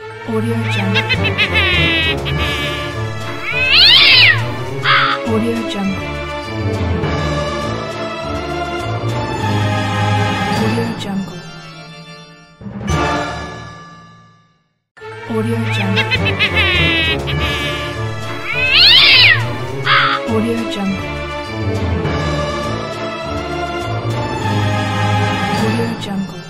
오디오 정글. 오디오 정글. 오디오 정글. 오디오 정글. 오디오 정글. 오디오 정글.